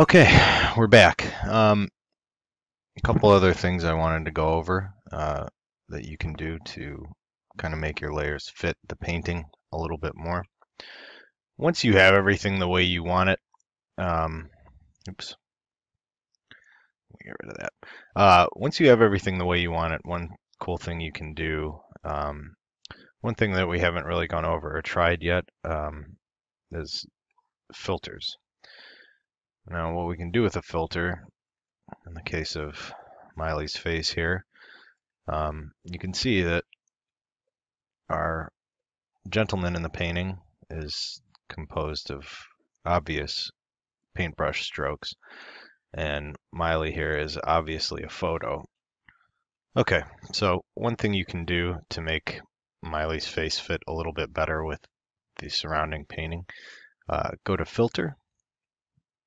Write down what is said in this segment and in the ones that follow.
Okay, we're back. Um, a couple other things I wanted to go over uh, that you can do to kind of make your layers fit the painting a little bit more. Once you have everything the way you want it, um, oops, get rid of that. Uh, once you have everything the way you want it, one cool thing you can do, um, one thing that we haven't really gone over or tried yet um, is filters. Now what we can do with a filter, in the case of Miley's face here, um, you can see that our gentleman in the painting is composed of obvious paintbrush strokes and Miley here is obviously a photo. Okay, so one thing you can do to make Miley's face fit a little bit better with the surrounding painting, uh, go to filter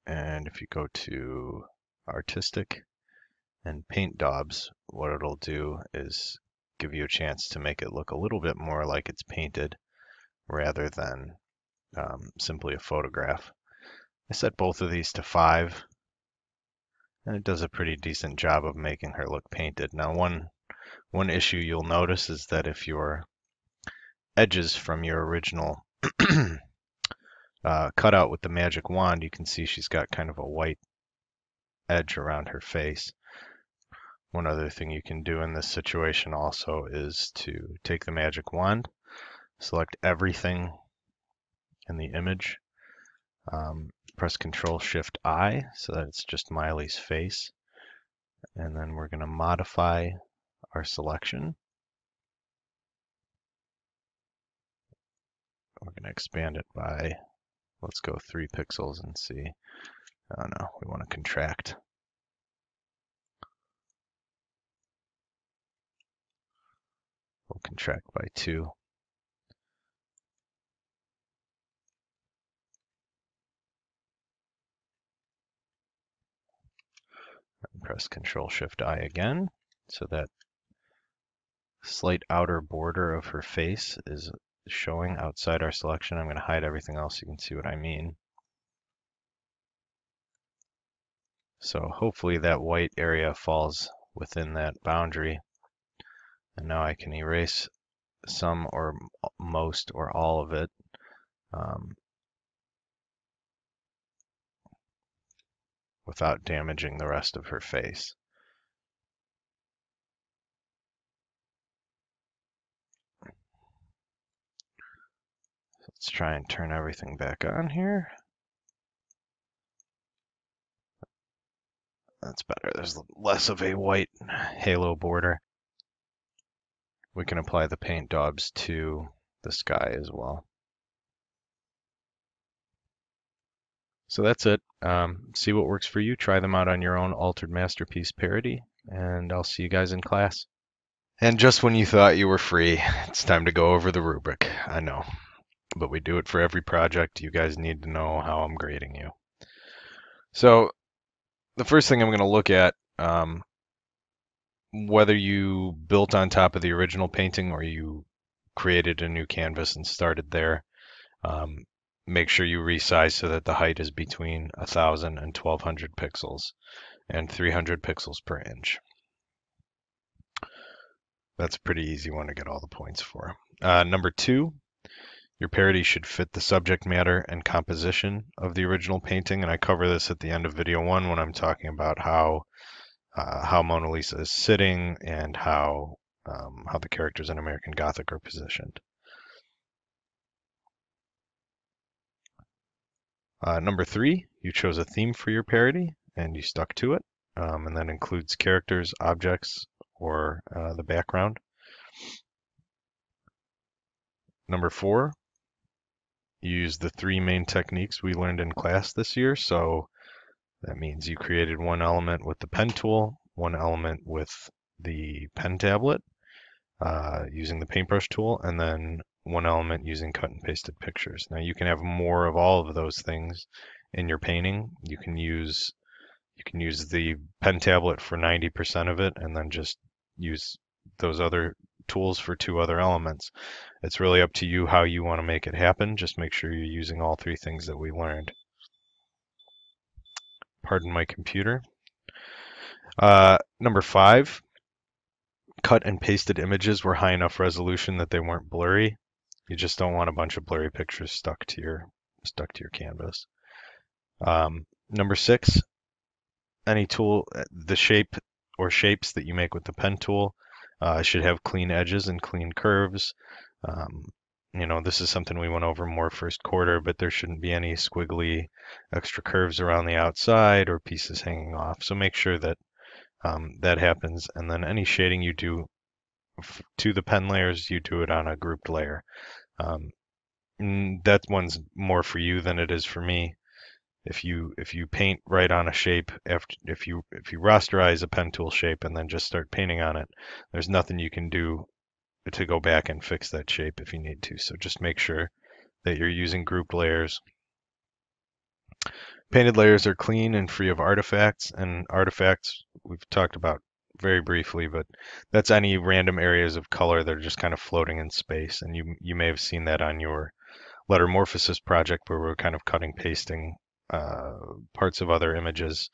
and if you go to artistic and paint daubs, what it'll do is give you a chance to make it look a little bit more like it's painted rather than um, simply a photograph. I set both of these to five and it does a pretty decent job of making her look painted. Now one one issue you'll notice is that if your edges from your original uh, cut out with the magic wand, you can see she's got kind of a white edge around her face. One other thing you can do in this situation also is to take the magic wand, select everything in the image, um, press Control Shift I so that it's just Miley's face, and then we're going to modify our selection. We're going to expand it by Let's go three pixels and see. Oh no, we want to contract. We'll contract by two. And press Control Shift I again so that slight outer border of her face is showing outside our selection. I'm going to hide everything else so you can see what I mean. So hopefully that white area falls within that boundary. And now I can erase some or most or all of it. Um, without damaging the rest of her face. Let's try and turn everything back on here. That's better. There's less of a white halo border. We can apply the paint daubs to the sky as well. So that's it. Um, see what works for you. Try them out on your own Altered Masterpiece parody, and I'll see you guys in class. And just when you thought you were free, it's time to go over the rubric. I know but we do it for every project. You guys need to know how I'm grading you. So the first thing I'm going to look at, um, whether you built on top of the original painting or you created a new canvas and started there, um, make sure you resize so that the height is between 1000 and 1200 pixels and 300 pixels per inch. That's a pretty easy one to get all the points for. Uh, number two, your parody should fit the subject matter and composition of the original painting, and I cover this at the end of video one when I'm talking about how uh, how Mona Lisa is sitting and how um, how the characters in American Gothic are positioned. Uh, number three, you chose a theme for your parody and you stuck to it, um, and that includes characters, objects, or uh, the background. Number four, use the three main techniques we learned in class this year. So that means you created one element with the pen tool, one element with the pen tablet uh, using the paintbrush tool, and then one element using cut and pasted pictures. Now you can have more of all of those things in your painting. You can use you can use the pen tablet for 90% of it and then just use those other tools for two other elements. It's really up to you how you want to make it happen. Just make sure you're using all three things that we learned. Pardon my computer. Uh, number five, cut and pasted images were high enough resolution that they weren't blurry. You just don't want a bunch of blurry pictures stuck to your stuck to your canvas. Um, number six, any tool, the shape or shapes that you make with the pen tool uh, should have clean edges and clean curves. Um, you know, this is something we went over more first quarter, but there shouldn't be any squiggly extra curves around the outside or pieces hanging off. So make sure that um, that happens. And then any shading you do to the pen layers, you do it on a grouped layer. Um, that one's more for you than it is for me. If you if you paint right on a shape after if you if you rasterize a pen tool shape and then just start painting on it, there's nothing you can do to go back and fix that shape if you need to. So just make sure that you're using grouped layers. Painted layers are clean and free of artifacts, and artifacts we've talked about very briefly, but that's any random areas of color that are just kind of floating in space. And you you may have seen that on your lettermorphosis project where we're kind of cutting pasting uh, parts of other images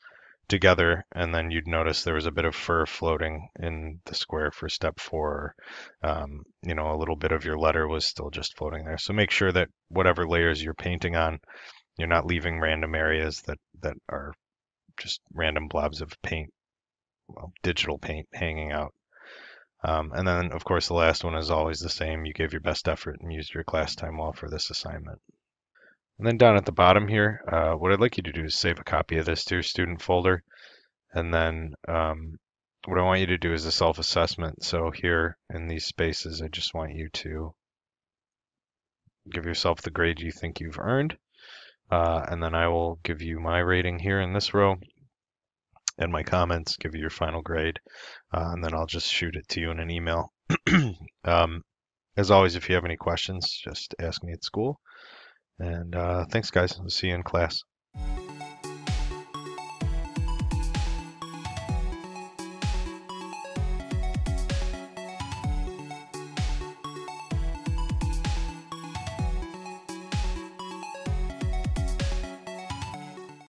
together, and then you'd notice there was a bit of fur floating in the square for step four. Um, you know, a little bit of your letter was still just floating there. So make sure that whatever layers you're painting on, you're not leaving random areas that that are just random blobs of paint, well, digital paint hanging out. Um, and then, of course, the last one is always the same. You gave your best effort and used your class time well for this assignment. And then down at the bottom here, uh, what I'd like you to do is save a copy of this to your student folder. And then um, what I want you to do is a self-assessment. So here in these spaces, I just want you to give yourself the grade you think you've earned. Uh, and then I will give you my rating here in this row and my comments, give you your final grade. Uh, and then I'll just shoot it to you in an email. um, as always, if you have any questions, just ask me at school. And uh, thanks, guys. See you in class.